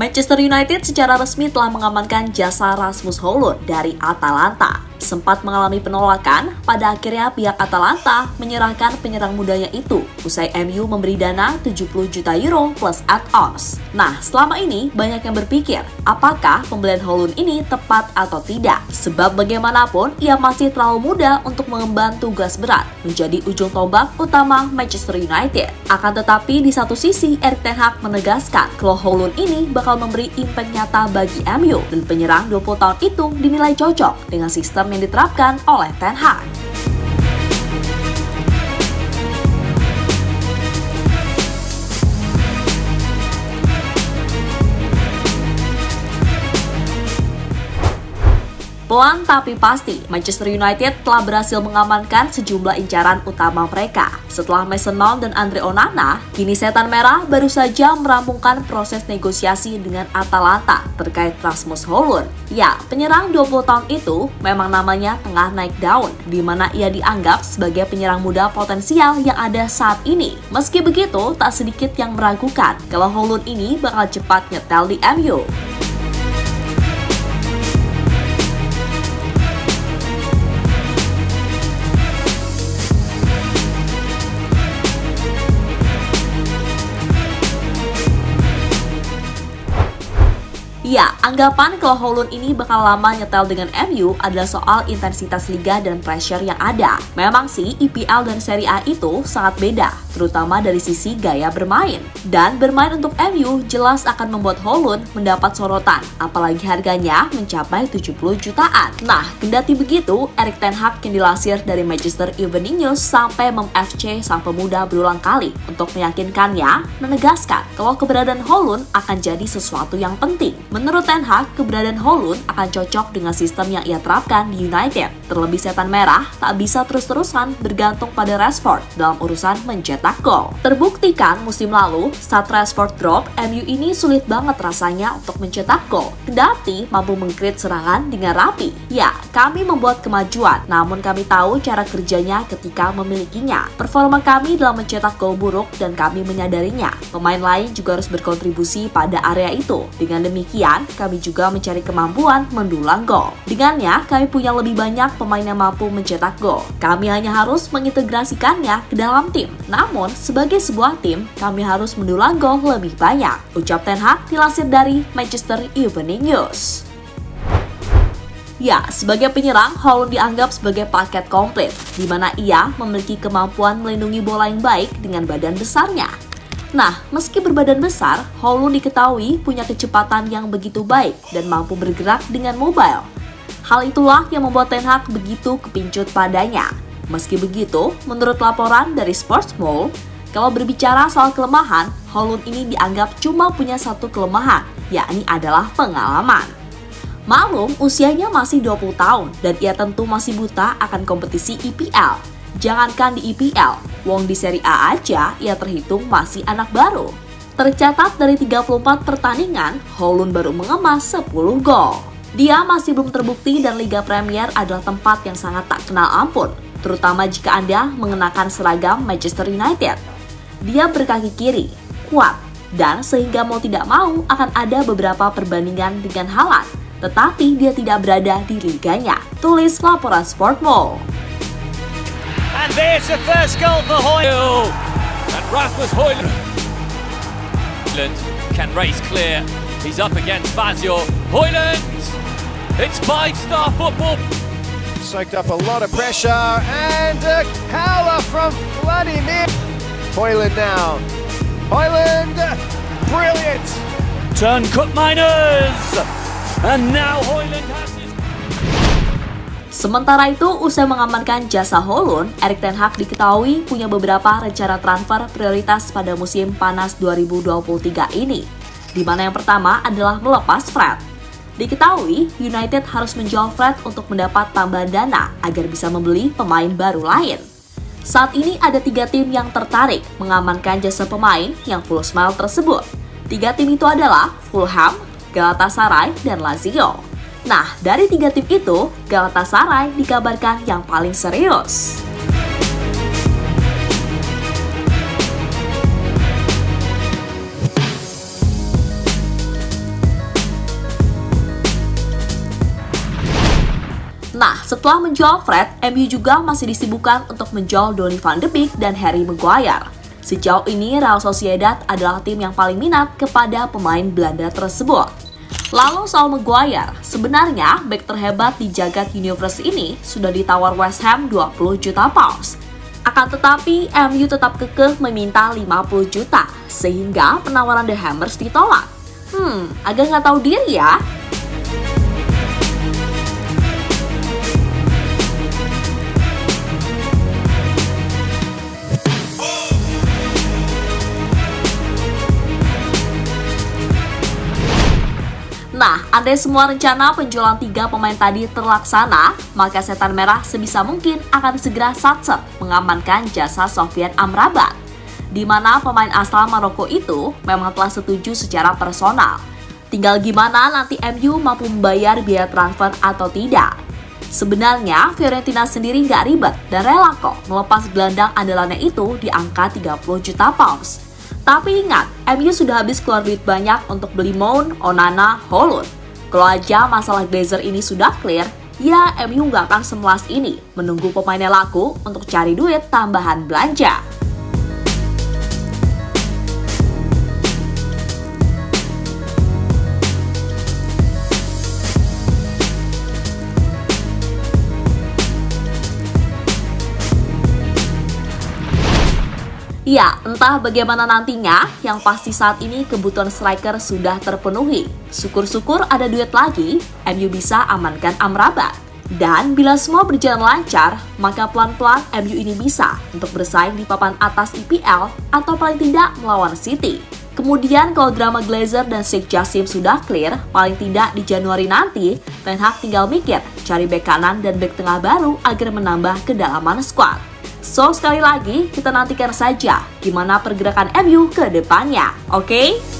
Manchester United secara resmi telah mengamankan jasa Rasmus Højlund dari Atalanta sempat mengalami penolakan, pada akhirnya pihak Atalanta menyerahkan penyerang mudanya itu usai MU memberi dana 70 juta euro plus add-ons. Nah, selama ini banyak yang berpikir, apakah pembelian Holun ini tepat atau tidak? Sebab bagaimanapun, ia masih terlalu muda untuk mengemban tugas berat, menjadi ujung tombak utama Manchester United. Akan tetapi, di satu sisi, Erik Ten Hag menegaskan kalau Holun ini bakal memberi impact nyata bagi MU, dan penyerang 20 tahun itu dinilai cocok dengan sistem yang diterapkan oleh Ten Hag. Pelan tapi pasti, Manchester United telah berhasil mengamankan sejumlah incaran utama mereka. Setelah Mason Mount dan Andre Onana, kini Setan Merah baru saja merampungkan proses negosiasi dengan Atalanta terkait Rasmus Højlund. Ya, penyerang 20 tahun itu memang namanya tengah naik daun, di mana ia dianggap sebagai penyerang muda potensial yang ada saat ini. Meski begitu, tak sedikit yang meragukan kalau Højlund ini bakal cepat nyetel di MU. Ya, anggapan kalau Holun ini bakal lama nyetel dengan MU adalah soal intensitas liga dan pressure yang ada. Memang sih, IPL dan Serie A itu sangat beda, terutama dari sisi gaya bermain. Dan bermain untuk MU jelas akan membuat Holun mendapat sorotan, apalagi harganya mencapai 70 jutaan. Nah, kendati begitu, Erik Ten Hag yang dilansir dari Manchester Evening News sampai mem-FC sang pemuda berulang kali untuk meyakinkannya, menegaskan kalau keberadaan Holun akan jadi sesuatu yang penting. Menurut Ten Hag, keberadaan Holun akan cocok dengan sistem yang ia terapkan di United. Terlebih setan merah tak bisa terus-terusan bergantung pada Rashford dalam urusan mencetak gol. Terbuktikan musim lalu, saat Rashford drop, MU ini sulit banget rasanya untuk mencetak gol. Kendati mampu mengkrit serangan dengan rapi. Ya, kami membuat kemajuan, namun kami tahu cara kerjanya ketika memilikinya. Performa kami dalam mencetak gol buruk dan kami menyadarinya. Pemain lain juga harus berkontribusi pada area itu. Dengan demikian, Kami juga mencari kemampuan mendulang gol. Dengannya, kami punya lebih banyak pemain yang mampu mencetak gol. Kami hanya harus mengintegrasikannya ke dalam tim. Namun, sebagai sebuah tim, kami harus mendulang gol lebih banyak. Ucap Ten Hag dilansir dari Manchester Evening News. Ya, sebagai penyerang, Holland dianggap sebagai paket komplit, di mana ia memiliki kemampuan melindungi bola yang baik dengan badan besarnya. Nah, meski berbadan besar, Holun diketahui punya kecepatan yang begitu baik dan mampu bergerak dengan mobile. Hal itulah yang membuat Ten Hag begitu kepincut padanya. Meski begitu, menurut laporan dari Sports Mall, kalau berbicara soal kelemahan, Holund ini dianggap cuma punya satu kelemahan, yakni adalah pengalaman. Malum, usianya masih 20 tahun dan ia tentu masih buta akan kompetisi EPL. Jangankan di EPL, Wong di Serie A aja ia terhitung masih anak baru. Tercatat dari 34 pertandingan, Holun baru mengemas 10 gol. Dia masih belum terbukti dan Liga Premier adalah tempat yang sangat tak kenal ampun, terutama jika Anda mengenakan seragam Manchester United. Dia berkaki kiri, kuat, dan sehingga mau tidak mau akan ada beberapa perbandingan dengan Haaland, tetapi dia tidak berada di liganya. Tulis laporan Sportmall. And there's the first goal for Hoyle. And Rasmus Hoyle can race clear. He's up against Fazio. Hoyland! It's five-star football. Soaked up a lot of pressure and a howler from Vladimir. Hoyland now. Hoyland, brilliant. Turn Cook Miners. And now Hoyland has Sementara itu, usai mengamankan jasa Holun, Erik Ten Hag diketahui punya beberapa rencana transfer prioritas pada musim panas 2023 ini. Di mana yang pertama adalah melepas Fred. Diketahui, United harus menjual Fred untuk mendapat tambahan dana agar bisa membeli pemain baru lain. Saat ini ada tiga tim yang tertarik mengamankan jasa pemain yang full smile tersebut. Tiga tim itu adalah Fulham, Galatasaray, dan Lazio. Nah, dari tiga tim itu, Galatasaray dikabarkan yang paling serius. Nah, setelah menjual Fred, MU juga masih disibukkan untuk menjual Donny van de Beek dan Harry Maguire. Sejauh ini, Real Sociedad adalah tim yang paling minat kepada pemain Belanda tersebut. Lalu soal Maguire, sebenarnya back terhebat di jagat universe ini sudah ditawar West Ham 20 juta pounds. Akan tetapi, MU tetap kekeh meminta 50 juta, sehingga penawaran The Hammers ditolak. Hmm, agak nggak tahu diri ya. Nah, andai semua rencana penjualan tiga pemain tadi terlaksana, maka setan merah sebisa mungkin akan segera satset mengamankan jasa Sofian Amrabat. Di mana pemain asal Maroko itu memang telah setuju secara personal. Tinggal gimana nanti MU mampu membayar biaya transfer atau tidak. Sebenarnya Fiorentina sendiri nggak ribet dan rela kok melepas gelandang andalannya itu di angka 30 juta pounds. Tapi ingat, MU sudah habis keluar duit banyak untuk beli Mount, Onana, Holland. Kalau aja masalah Glazer ini sudah clear, ya MU nggak akan semelas ini menunggu pemainnya laku untuk cari duit tambahan belanja. Ya, entah bagaimana nantinya, yang pasti saat ini kebutuhan striker sudah terpenuhi. Syukur-syukur ada duit lagi, MU bisa amankan Amrabat. Dan bila semua berjalan lancar, maka pelan-pelan MU ini bisa untuk bersaing di papan atas IPL atau paling tidak melawan City. Kemudian kalau drama Glazer dan Sheikh Jassim sudah clear, paling tidak di Januari nanti, Ten Hag tinggal mikir cari bek kanan dan bek tengah baru agar menambah kedalaman squad. So, sekali lagi, kita nantikan saja gimana pergerakan MU ke depannya, oke? Okay?